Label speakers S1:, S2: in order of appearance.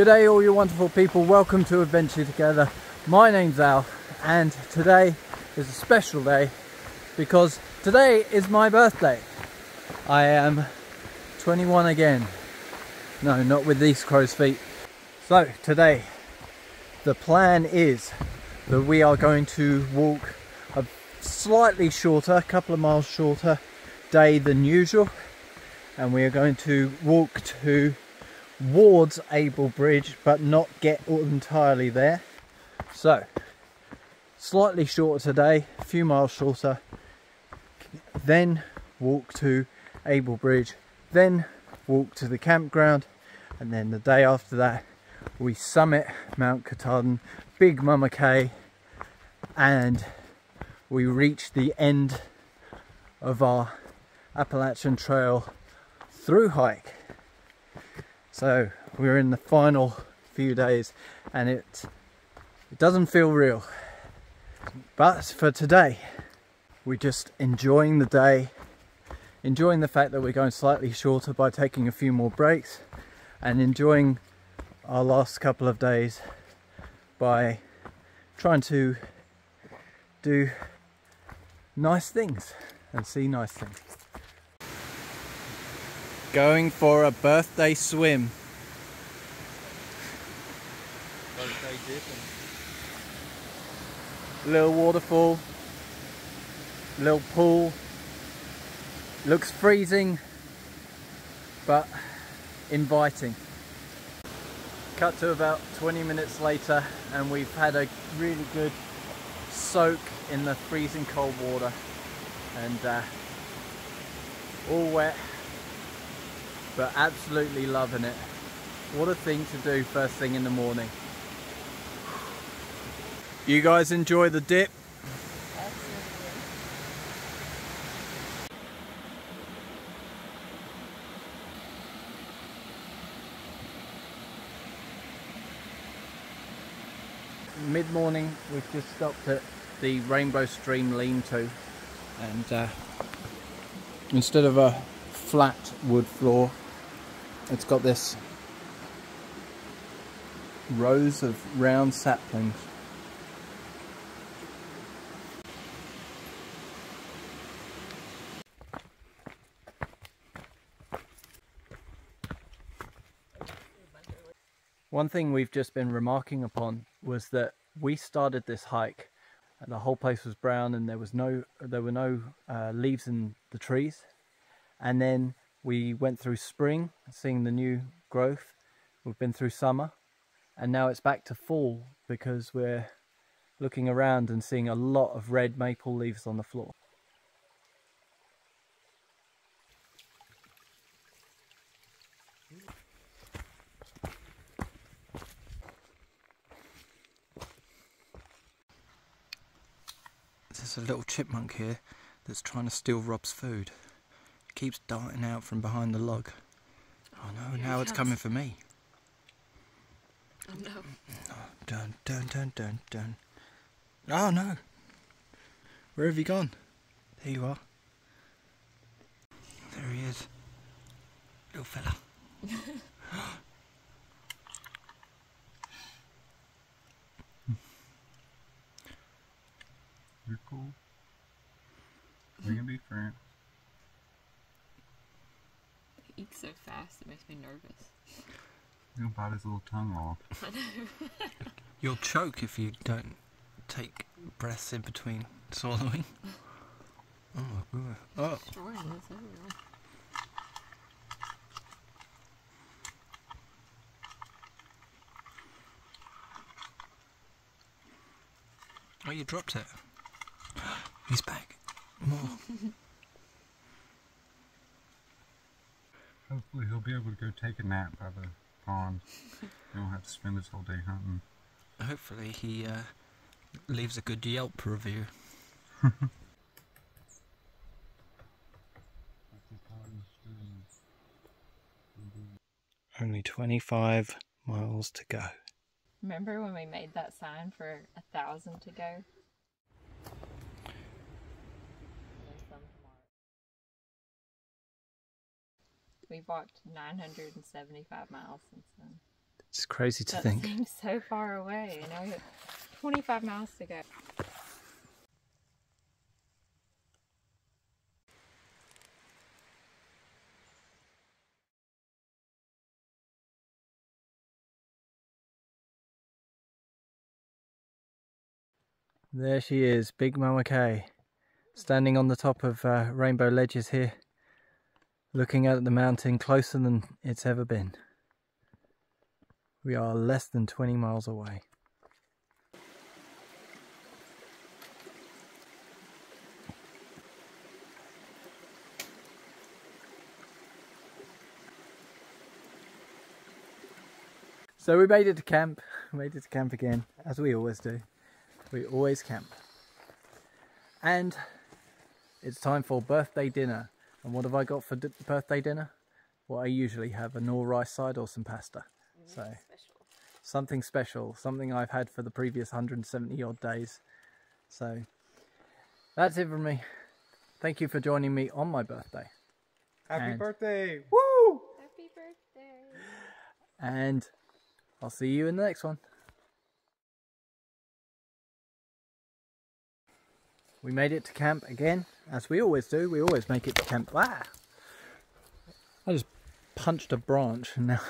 S1: Good day all you wonderful people, welcome to Adventure Together. My name's Al and today is a special day because today is my birthday. I am 21 again. No, not with these crow's feet. So today, the plan is that we are going to walk a slightly shorter, a couple of miles shorter day than usual. And we are going to walk to towards Abol Bridge but not get entirely there. So, slightly shorter today, a few miles shorter, then walk to Abol Bridge, then walk to the campground, and then the day after that we summit Mount Katahdin, Big Mama Cay, and we reach the end of our Appalachian Trail through hike. So we're in the final few days and it, it doesn't feel real. But for today, we're just enjoying the day, enjoying the fact that we're going slightly shorter by taking a few more breaks and enjoying our last couple of days by trying to do nice things and see nice things going for a birthday swim. Birthday. Little waterfall, little pool. Looks freezing, but inviting. Cut to about 20 minutes later and we've had a really good soak in the freezing cold water and uh, all wet but absolutely loving it. What a thing to do first thing in the morning. You guys enjoy the dip? Mid-morning, we've just stopped at the Rainbow Stream lean-to and uh, instead of a flat wood floor it's got this rows of round saplings. One thing we've just been remarking upon was that we started this hike and the whole place was brown and there was no there were no uh, leaves in the trees and then we went through spring, seeing the new growth. We've been through summer, and now it's back to fall because we're looking around and seeing a lot of red maple leaves on the floor. There's a little chipmunk here that's trying to steal Rob's food keeps darting out from behind the log. Oh no, Here now it's coming for me.
S2: Oh no.
S1: Oh, dun dun dun dun dun. Oh no. Where have you gone? There you are. There he is. Little fella.
S3: You're cool. We can be friends.
S2: so fast, it makes me nervous.
S3: He'll bite his little tongue off.
S2: I know.
S1: You'll choke if you don't take breaths in between swallowing. Oh my god. Oh. Oh, you dropped it. He's back. More.
S3: Hopefully he'll be able to go take a nap by the pond. he won't have to spend his whole day hunting.
S1: Hopefully he uh, leaves a good Yelp review. Only 25 miles to go.
S2: Remember when we made that sign for a thousand to go? We've walked 975 miles since then.
S1: It's crazy to
S2: That
S1: think.
S2: seems so far away. And we have 25 miles to go.
S1: There she is, Big Mama Kay, standing on the top of uh, Rainbow Ledges here, looking at the mountain closer than it's ever been. We are less than 20 miles away. So we made it to camp, made it to camp again, as we always do. We always camp. And it's time for birthday dinner. And what have I got for d- birthday dinner? What I usually have a Knorr rice side or some pasta. Mm, so something special, something I've had for the previous 170 odd days. So that's it from me. Thank you for joining me on my birthday.
S3: Happy
S1: And-
S3: birthday! Woo!
S2: Happy birthday.
S1: And I'll see you in the next one. We made it to camp again, as we always do. We always make it to camp. Ah! I just punched a branch and now